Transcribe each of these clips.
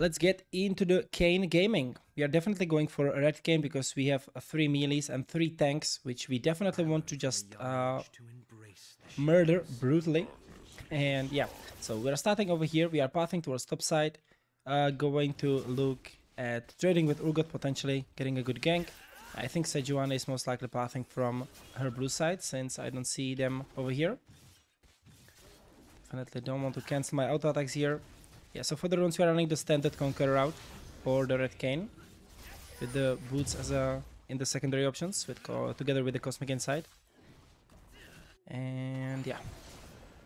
let's get into the Kayn gaming. We are definitely going for a red Kayn because we have three melees and three tanks, which we definitely want to just uh, murder brutally. And yeah, so we're starting over here. We are pathing towards top side, uh, going to look at trading with Urgot potentially, getting a good gank. I think Sejuani is most likely pathing from her blue side since I don't see them over here. Definitely don't want to cancel my auto attacks here. Yeah, so for the runes we are running the standard Conqueror route for the Red Kayn with the boots as a in the secondary options with together with the Cosmic Insight. And yeah,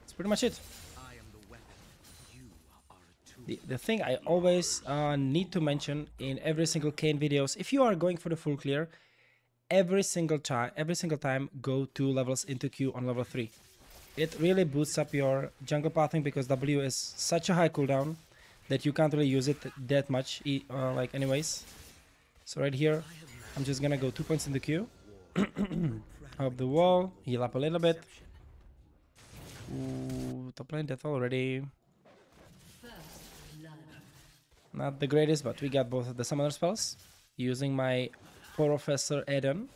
that's pretty much it. The, the thing I always uh, need to mention in every single Kayn videos, if you are going for the full clear, every single time, every single time, go two levels into Q on level 3. It really boosts up your jungle pathing because W is such a high cooldown that you can't really use it that much, uh, like anyways. So right here, I'm just gonna go two points in the Q. up the wall, heal up a little bit. Ooh, top lane death already. Not the greatest, but we got both of the summoner spells. Using my Porofessor add-on.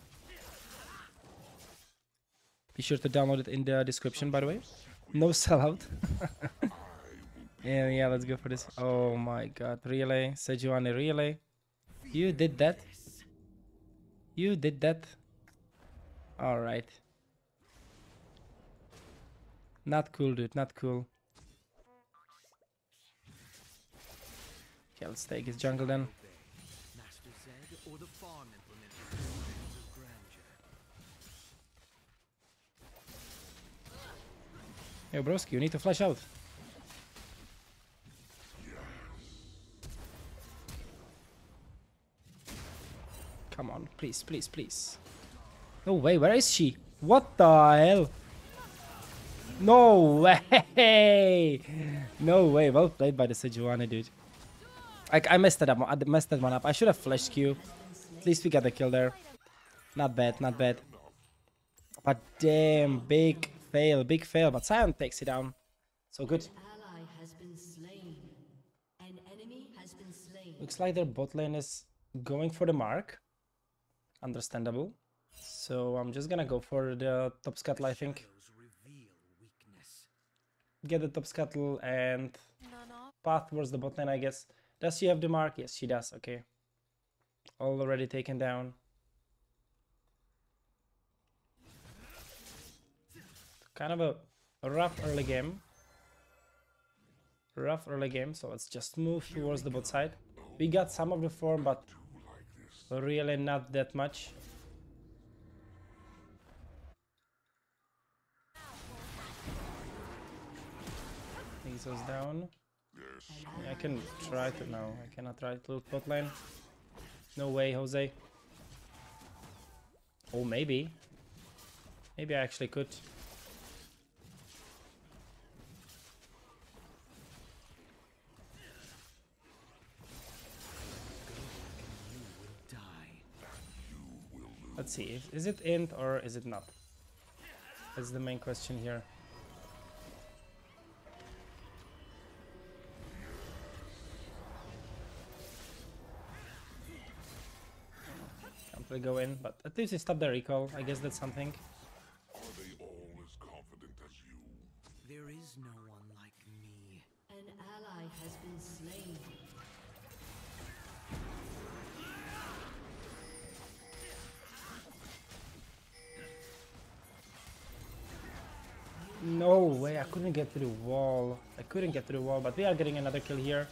Be sure to download it in the description, by the way. No sellout. yeah, yeah, let's go for this. Oh my god, really? Sejuani, really? You did that? You did that? Alright. Not cool, dude, not cool. Okay, let's take his jungle then. Yo, broski, you need to flash out. Come on, please, please, please. No way, where is she? What the hell? No way! No way, well played by the Sejuani, dude. I, I messed it up. I messed that one up. I should have flashed Q. At least we got the kill there. Not bad, not bad. But damn, big fail, big fail. But Sion takes it down. So good. Looks like their bot lane is going for the mark. Understandable. So I'm just gonna go for the top scuttle, I think. Get the top scuttle and path towards the bot lane, I guess. Does she have the mark? Yes, she does. Okay. Already taken down. Kind of a, rough early game. Rough early game, so let's just move towards the bot side. We got some of the form, but really not that much. Exos down. I can try to now. I cannot try to loot bot lane. No way, Jose. Oh, maybe. Maybe I actually could. Let's see, is it int or is it not? That's the main question here. Can't really go in, but at least he stopped the recall. I guess that's something. Couldn't get through the wall, but we are getting another kill here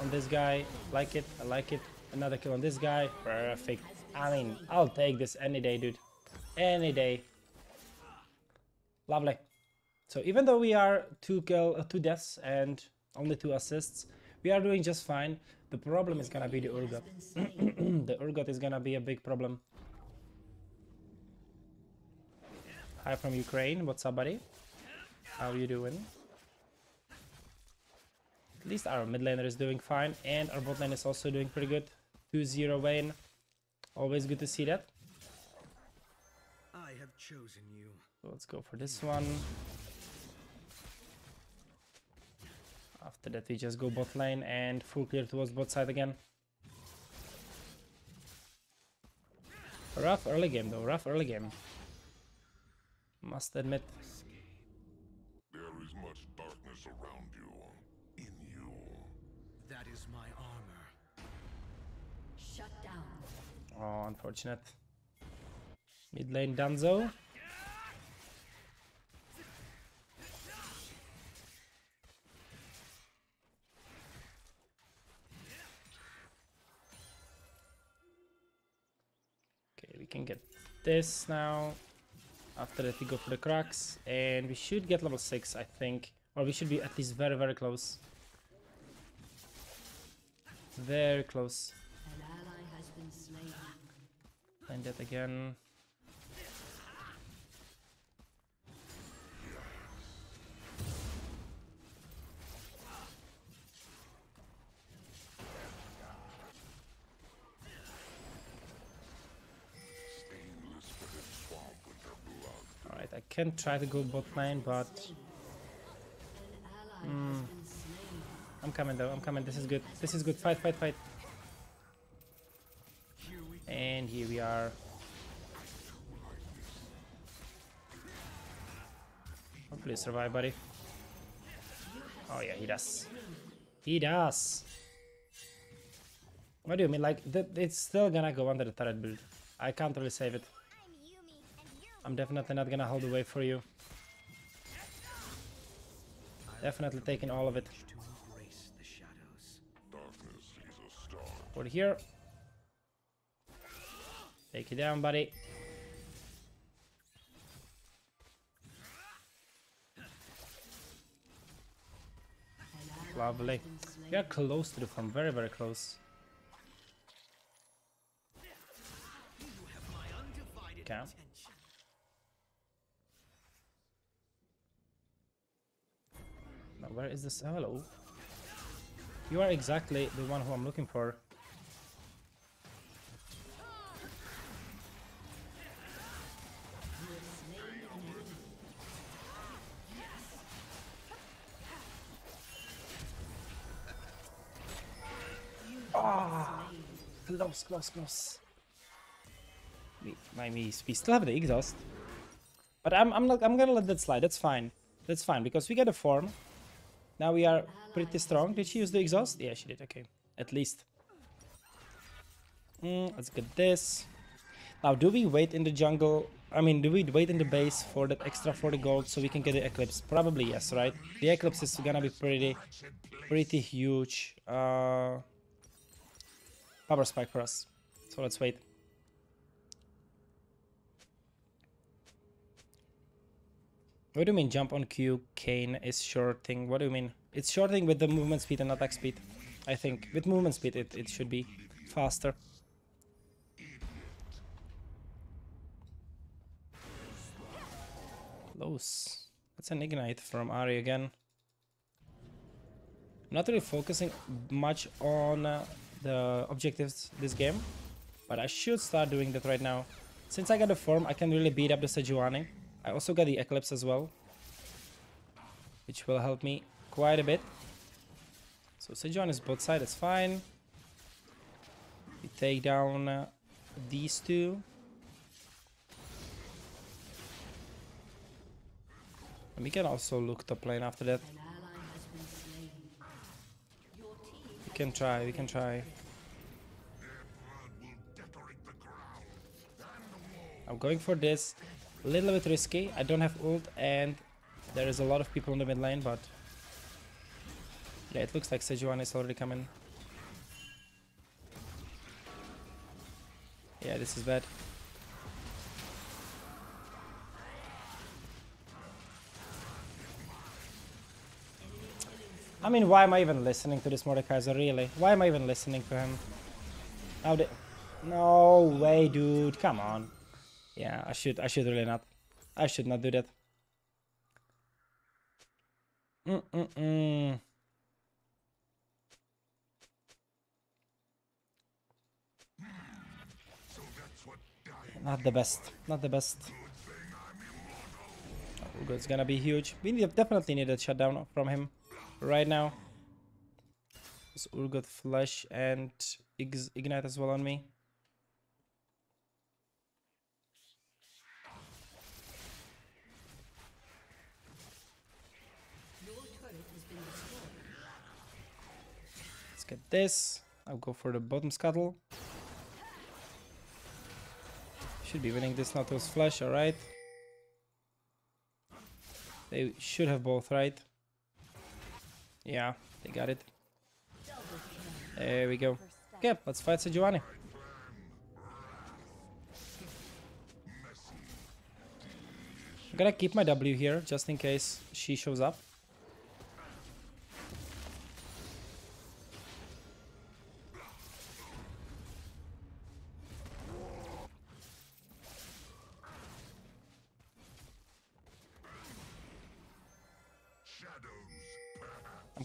on this guy. Like it, I like it. Another kill on this guy. Perfect. I mean, I'll take this any day, dude. Any day. Lovely. So even though we are two kill, uh, two deaths and only two assists, we are doing just fine. The problem is gonna be the Urgot. the Urgot is gonna be a big problem. Hi from Ukraine. What's up, buddy? How are you doing? At least our mid laner is doing fine, and our bot lane is also doing pretty good. 2-0 Vayne. Always good to see that. I have chosen you. Let's go for this one. After that, we just go bot lane and full clear towards bot side again. Rough early game though, rough early game. Must admit. There is much darkness around you. In you. That is my armor. Shut down. Oh, unfortunate. Mid lane Danzo. Okay, we can get this now. After that, we go for the krugs, and we should get level 6, I think. Or we should be at least very, very close. Very close. An ally has been slain. Find that again. Stainless fitted swamp with their blood. Alright, I can try to go bot lane, but coming though, I'm coming. This is good. This is good. Fight, fight, fight. And here we are. Hopefully survive, buddy. Oh yeah, he does. He does. What do you mean? Like, it's still gonna go under the turret build. I can't really save it. I'm definitely not gonna hold away for you. Definitely taking all of it. Star. Here. Take it down, buddy. Lovely. We are close to the farm, very, very close. Now, where is this? Oh, hello. You are exactly the one who I'm looking for. Close, close, close. We, we still have the exhaust. But I'm, I'm not. I'm gonna let that slide. That's fine. That's fine because we get a form. Now we are pretty strong. Did she use the exhaust? Yeah, she did. Okay, at least. Mm, let's get this. Now, do we wait in the jungle? I mean, do we wait in the base for that extra 40 gold so we can get the eclipse? Probably yes, right? The eclipse is gonna be pretty, pretty huge. Uh, power spike for us. So let's wait. What do you mean jump on Q, Kayn is shorting? What do you mean? It's shorting with the movement speed and attack speed. I think with movement speed it, it should be faster. Close. That's an ignite from Ahri again. I'm not really focusing much on uh, the objectives this game, but I should start doing that right now. Since I got the form, I can really beat up the Sejuani. I also got the Eclipse as well, which will help me quite a bit. So Sejuani is both sides, that's fine. We take down uh, these two. And we can also look top lane after that. We can try, we can try. I'm going for this. A little bit risky. I don't have ult and there is a lot of people in the mid lane, but yeah, it looks like Sejuani is already coming. Yeah, this is bad. I mean, why am I even listening to this Mordekaiser, really? Why am I even listening to him? How did... No way, dude. Come on. Yeah, I should, I should really not. I should not do that. Mm-mm-mm. Not the best. Not the best. It's gonna be huge. We definitely need a shutdown from him right now. Because Urgot Flash and Ignite as well on me. Let's get this. I'll go for the bottom scuttle. Should be winning this Nautilus Flash, alright. They should have both, right? Yeah, they got it. There we go. Okay, let's fight Sejuani. I'm gonna keep my W here, just in case she shows up.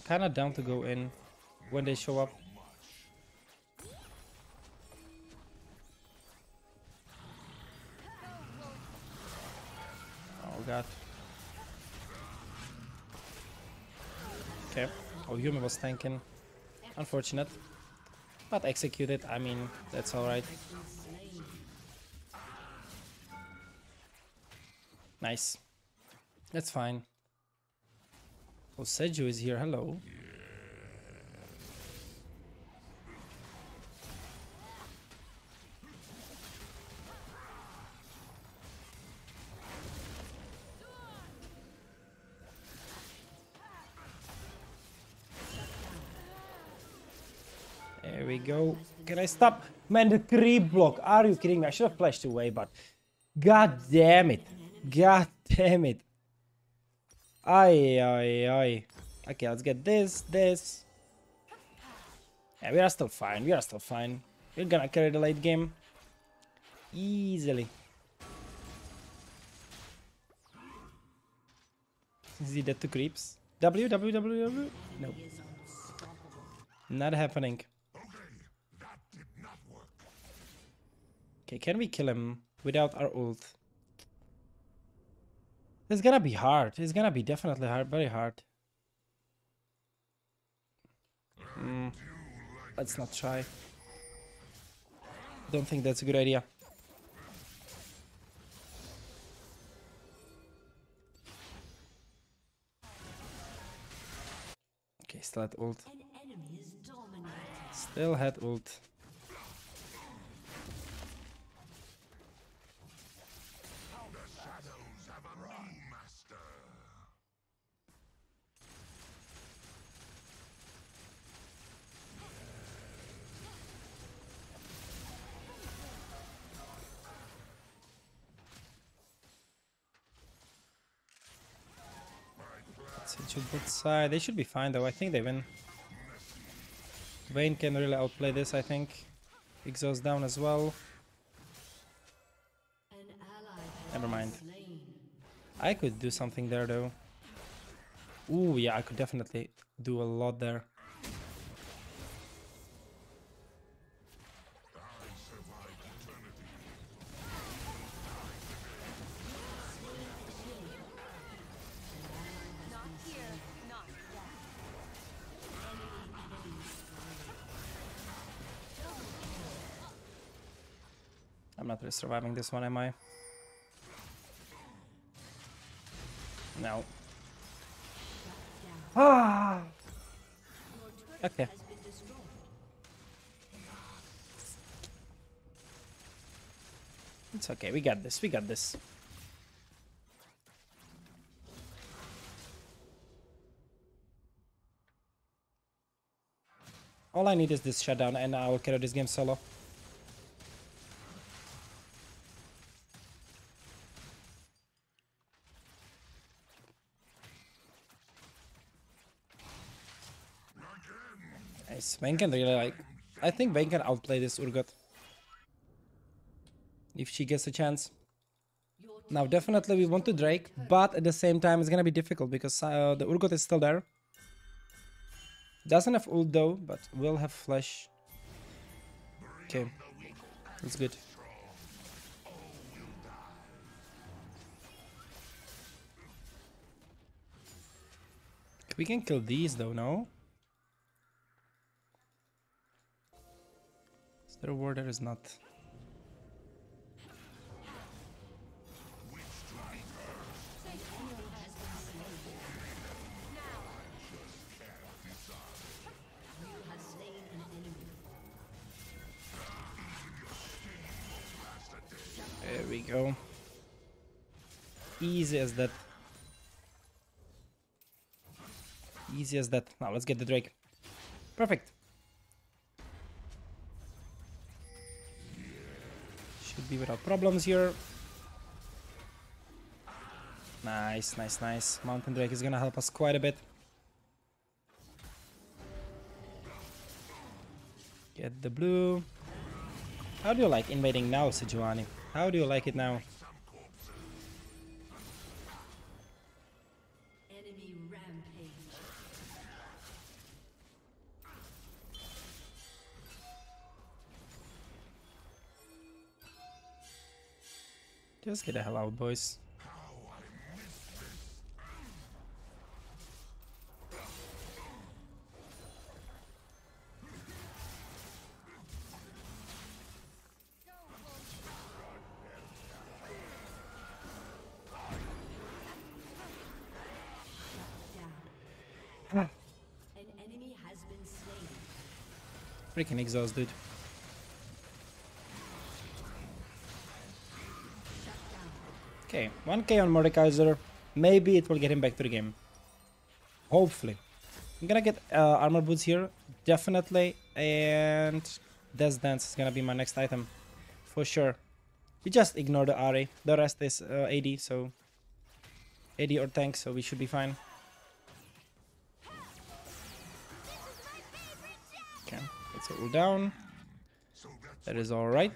I'm kinda down to go in when they show up. Oh god. Okay. Oh, Yuumi was tanking. Unfortunate. But executed, I mean, that's alright. Nice. That's fine. Oh, Seju is here. Hello. There we go. Can I stop? Man, the creep block. Are you kidding me? I should have flashed away, but... God damn it. God damn it. Ay, ay, ay. Okay, let's get this, this. Yeah, we are still fine. We are still fine. We're gonna carry the late game. Easily. Is he dead to creeps? W, W, W, W? No. Not happening. Okay, can we kill him without our ult? It's gonna be hard. It's gonna be definitely hard, very hard. Mm, let's not try. Don't think that's a good idea. Okay, still had ult. An enemy is dominated. Still had ult. Let's both side. They should be fine though. I think they win. Vayne can really outplay this, I think. Exhaust down as well. Never mind. I could do something there though. Ooh, yeah, I could definitely do a lot there. Surviving this one, am I? No. Ah. Okay. It's okay. We got this. We got this. All I need is this shutdown and I will carry this game solo. Vayne can really like... I think Vayne can outplay this Urgot. If she gets a chance. Now, definitely we want to Drake, but at the same time it's gonna be difficult because uh, the Urgot is still there. Doesn't have ult though, but will have flash. Okay, that's good. We can kill these though, no? There were, there is not. There we go. Easy as that. Easy as that. Now let's get the Drake. Perfect. Should be without problems here. Nice, nice, nice. Mountain Drake is gonna help us quite a bit. Get the blue. How do you like invading now, Sejuani? How do you like it now? Just get the hell out, boys. Down. An enemy has been slain. Freaking exhaust, Okay, 1k on Mordekaiser. Maybe it will get him back to the game. Hopefully. I'm gonna get uh, armor boots here, definitely. And Death Dance is gonna be my next item. For sure. We just ignore the RA. The rest is uh, AD, so... AD or tank, so we should be fine. Okay, let's all down. That is alright.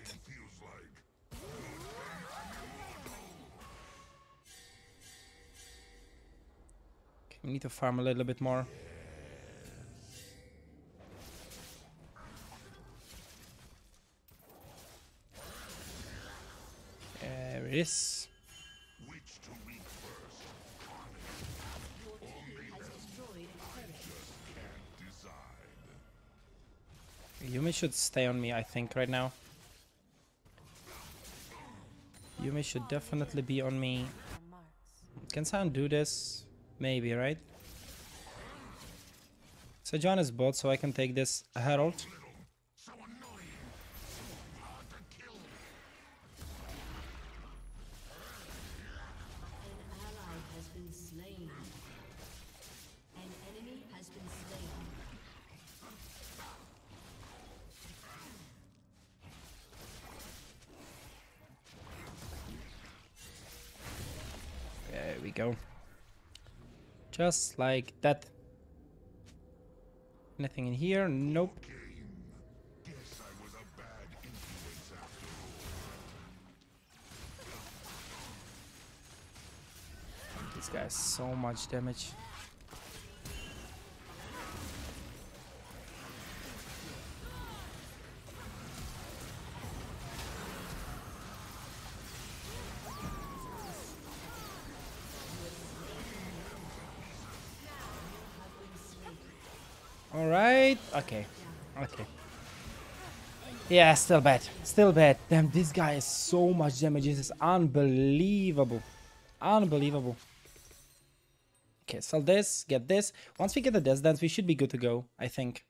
We need to farm a little bit more. There it is. Yuumi should stay on me, I think, right now. Yuumi should definitely be on me. Can someone do this? Maybe, right? So John is bot, so I can take this Herald. Just like that. Anything in here? Nope. This guy has so much damage. Yeah, still bad, still bad. Damn, this guy is so much damage, this is unbelievable. Unbelievable. Okay, sell this, get this. Once we get the Death Dance, we should be good to go, I think.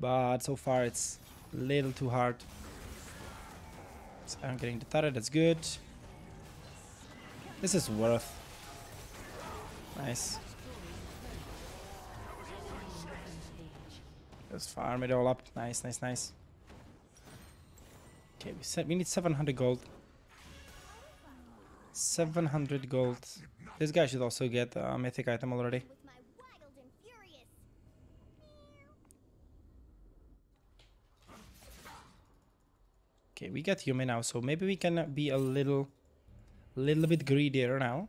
But so far it's a little too hard. So I'm getting the turret, that's good. This is worth. Nice. Just farm it all up. Nice, nice, nice. Okay, we said we need 700 gold. 700 gold. This guy should also get a mythic item already. with my wild and furious. Okay, we got Yuumi now, so maybe we can be a little, little bit greedier now.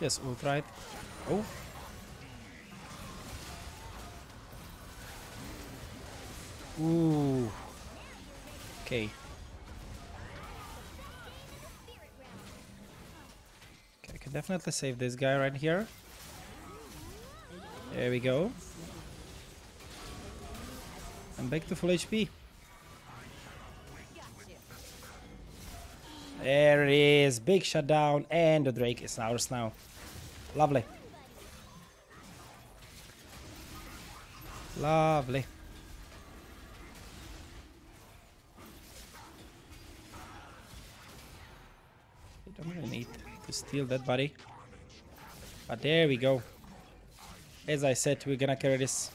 Yes, ult. Oh. Ooh. Okay. Okay, I can definitely save this guy right here. There we go. I'm back to full HP. There it is. Big shutdown. And the Drake is ours now. Lovely. Lovely. Don't really need to steal that body. But there we go. As I said, we're gonna carry this.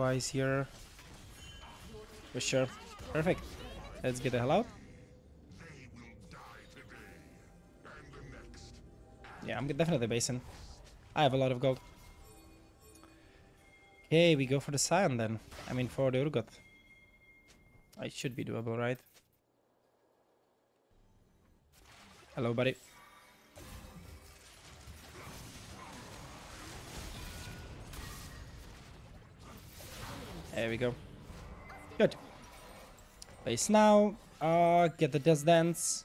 Twice here. For sure. Perfect. Let's get the hell out. Yeah, I'm definitely basing. I have a lot of gold. Okay, we go for the Sion then. I mean for the Urgot. It should be doable, right? Hello, buddy. There we go. Good. Base now. Uh, get the Death Dance.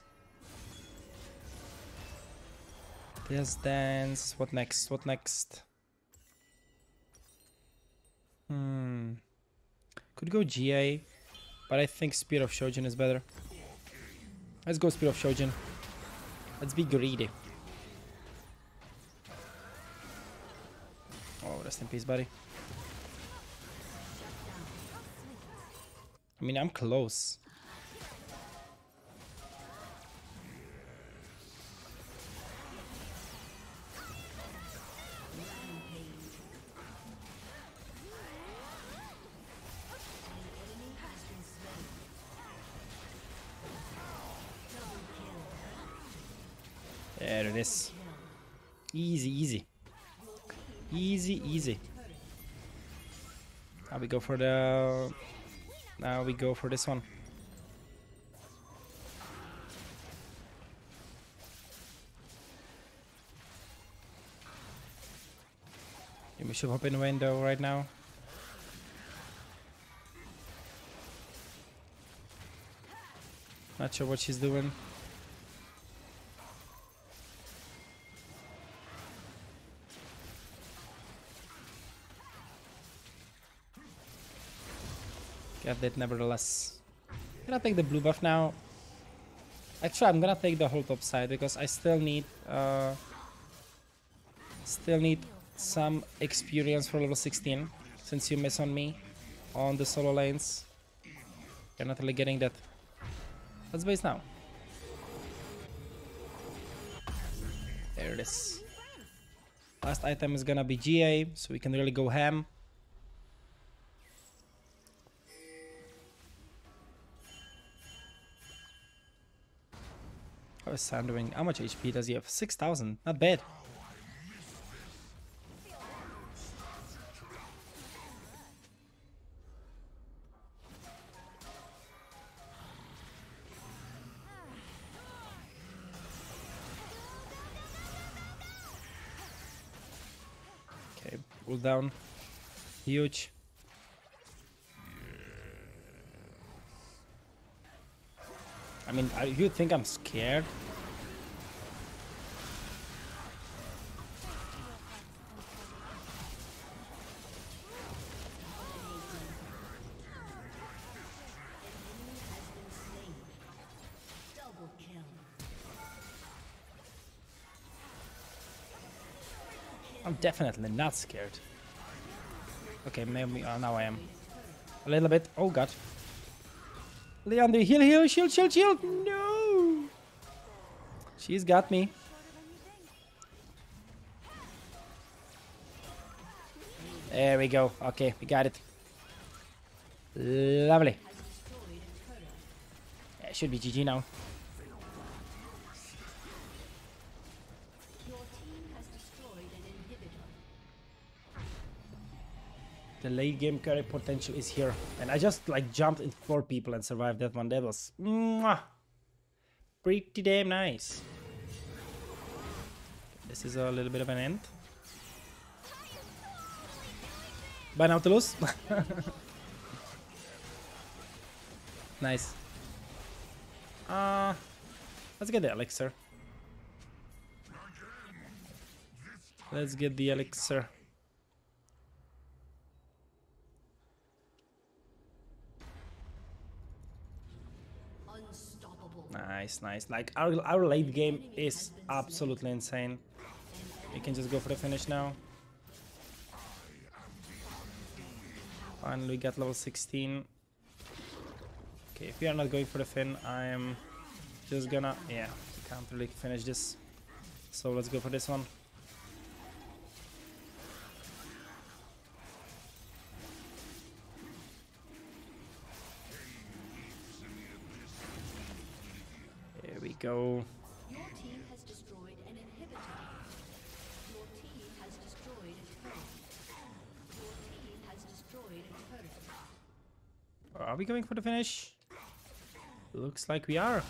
Death Dance. What next? What next? Hmm. Could go GA, but I think Spear of Shojin is better. Let's go Spear of Shojin. Let's be greedy. Oh, rest in peace, buddy. I mean, I'm close. There it is. Easy, easy. Easy, easy. Now we go for the... Now we go for this one. We should hop in the window right now. Not sure what she's doing. Get that nevertheless. Gonna take the blue buff now. Actually, I'm gonna take the whole top side because I still need uh, still need some experience for level 16 since you miss on me on the solo lanes. You're not really getting that. Let's base now. There it is. Last item is gonna be GA, so we can really go ham. Is? How much HP does he have? 6000. Not bad. Okay, pull down. Huge. I mean, you think I'm scared? definitely not scared. Okay, maybe uh, now I am. A little bit. Oh god. Leandro, heal, heal, shield, shield, shield. No! She's got me. There we go. Okay, we got it. Lovely. Yeah, it should be GG now. The late game carry potential is here. And I just like jumped in four people and survived that one. That was mwah, pretty damn nice. This is a little bit of an end. Bye Nautilus. nice. Uh, let's get the elixir. Let's get the elixir. Nice, nice. Like our our late game is absolutely insane. We can just go for the finish now. Finally, we got level 16. Okay, if we are not going for the fin, I am just gonna yeah, can't really finish this. So let's go for this one. Turret. Are we going for the finish? Looks like we are.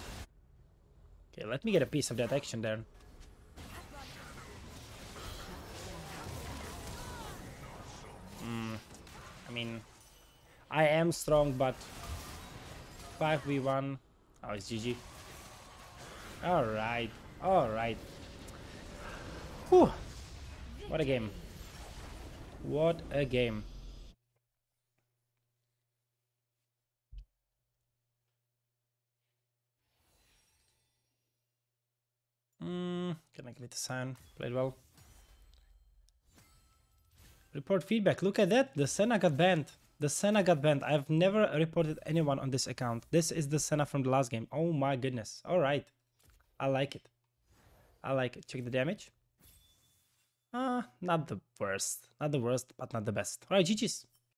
Okay, let me get a piece of that action there. Hmm. I mean, I am strong, but 5v1. Oh, it's GG. Alright, alright. Whew. What a game. What a game. Mm, can I give it a sign? Played well. Report feedback. Look at that. The Senna got banned. The Senna got banned. I've never reported anyone on this account. This is the Senna from the last game. Oh my goodness. All right. I like it. I like it. Check the damage. Ah, uh, not the worst. Not the worst, but not the best. All right, GG's.